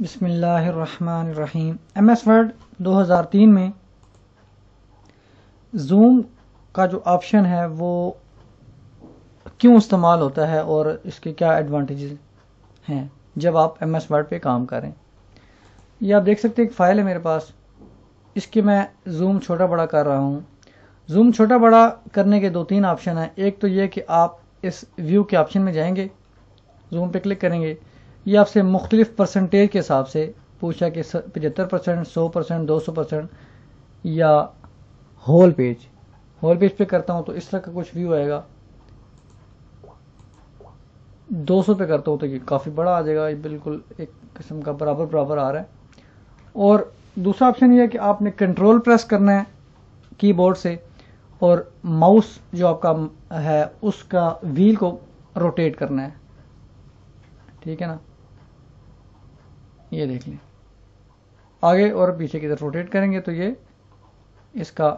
بسم اللہ الرحمن الرحیم۔ ایم ایس ورڈ دو ہزار تین میں زوم کا جو آپشن ہے وہ کیوں استعمال ہوتا ہے اور اس کے کیا ایڈوانٹیجز ہیں جب آپ ایم ایس ورڈ پہ کام کریں۔ یہ آپ دیکھ سکتے ہیں ایک فائل ہے میرے پاس۔ اس کے میں زوم چھوٹا بڑا کر رہا ہوں۔ زوم چھوٹا بڑا کرنے کے دو تین آپشن ہیں۔ ایک تو یہ کہ آپ اس ویو کے آپشن میں جائیں گے۔ زوم پہ کلک کریں گے۔ یہ آپ سے مختلف پرسنٹیج کے حساب سے پوچھا کہ پچہتر پرسینٹ سو پرسینٹ دو سو پرسینٹ یا ہول پیج ہول پیج پہ کرتا ہوں تو اس طرح کا کچھ ویو آئے گا. دو سو پہ کرتا ہوں تو یہ کافی بڑا آ جائے گا. یہ بالکل ایک قسم کا برابر برابر آ رہا ہے. اور دوسرا آپشن یہ ہے کہ آپ نے کنٹرول پریس کرنا ہے کی بورڈ سے اور ماؤس جو آپ کا ہے اس کا ویل کو روٹیٹ کرنا ہے. ٹھیک ہے نا؟ یہ دیکھ لیں۔ آگے اور پیچھے کی طرف روٹیٹ کریں گے تو یہ اس کا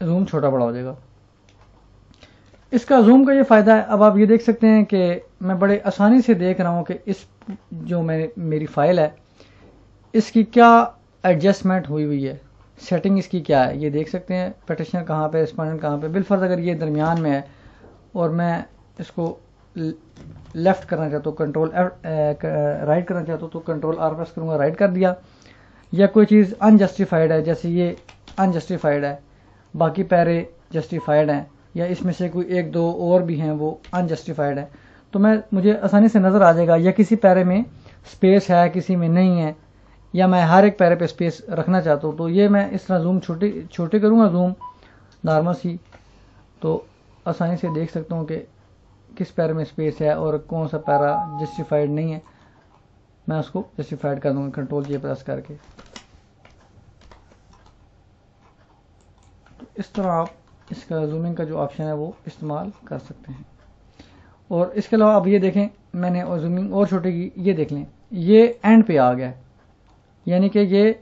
زوم چھوٹا بڑا ہو جائے گا۔ اس کا زوم کا یہ فائدہ ہے۔ اب آپ یہ دیکھ سکتے ہیں کہ میں بڑے آسانی سے دیکھ رہا ہوں کہ اس جو میں میری فائل ہے، اس کی کیا ایڈجسٹمنٹ ہوئی ہوئی ہے؟ سیٹنگ اس کی کیا ہے؟ یہ دیکھ سکتے ہیں۔ پیٹیشنر کہاں پہ رسپونڈنٹ کہاں پہ؟ بالفرض اگر یہ درمیان میں ہے اور میں اس کو لیفٹ کرنا چاہتا ہوں کنٹرول رائٹ کرنا چاہتا ہوں تو کنٹرول آر پریس کروں گا رائٹ کر دیا. یا کوئی چیز انجسٹیفائڈ ہے، جیسے یہ انجسٹیفائڈ ہے، باقی پیرے جسٹیفائڈ ہیں، یا اس میں سے کوئی ایک دو اور بھی ہیں وہ انجسٹیفائڈ ہیں. تو میں، مجھے آسانی سے نظر آ جائے گا، یا کسی پیرے میں اسپیس ہے، کسی میں نہیں ہے، یا میں ہر ایک پیرے پہ اسپیس رکھنا چاہتا ہوں، تو یہ میں اس طرح زوم چھوٹی، چھوٹے کروں گا زوم نارمل سی. تو آسانی سے دیکھ سکتا ہوں کہ کس پیرے میں اسپیس ہے اور کون سا پیرا جسٹیفائڈ نہیں ہے، میں اس کو جسٹیفائڈ کر دوں گا کنٹرول جی پریس کر کے۔ اس طرح آپ اس کا زومنگ کا جو آپشن ہے وہ استعمال کر سکتے ہیں۔ اور اس کے علاوہ اب یہ دیکھیں، میں نے زومنگ اور چھوٹے کی یہ دیکھ لیں۔ یہ اینڈ پہ آ گیا یعنی کہ یہ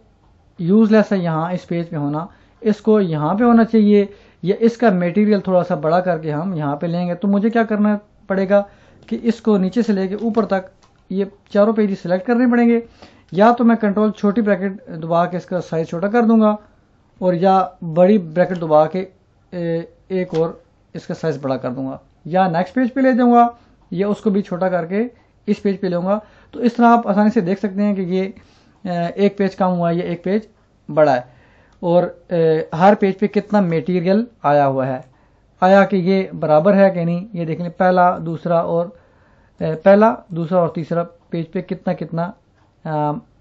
یوز لیس ہے، یہاں اس پیج پہ ہونا۔ اس کو یہاں پہ ہونا چاہیے یا اس کا میٹیریل تھوڑا سا بڑا کر کے ہم یہاں پہ لیں گے۔ تو مجھے کیا کرنا ہے؟ پڑے گا کہ اس کو نیچے سے لے کے اوپر تک یہ چاروں پیجز سلیکٹ کرنے پڑیں گے، یا تو میں کنٹرول چھوٹی بریکٹ دبا کے اس کا سائز چھوٹا کر دوں گا، اور یا بڑی بریکٹ دبا کے ایک اور اس کا سائز بڑا کر دوں گا، یا نیکسٹ پیج پہ لے جاؤں گا، یا اس کو بھی چھوٹا کر کے اس پیج پہ لوں گا۔ تو اس طرح آپ آسانی سے دیکھ سکتے ہیں کہ یہ ایک پیج کم ہوا ہے یا ایک پیج بڑا ہے، اور ہر پیج پہ کتنا میٹیریل آیا ہوا ہے۔ آیا کہ یہ برابر ہے کہ نہیں، یہ دیکھ لیں پہلا، دوسرا اور پہلا، دوسرا اور تیسرا پیج پہ کتنا کتنا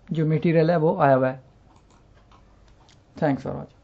جو میٹیریل ہے وہ آیا ہوا ہے۔ Thanks for watching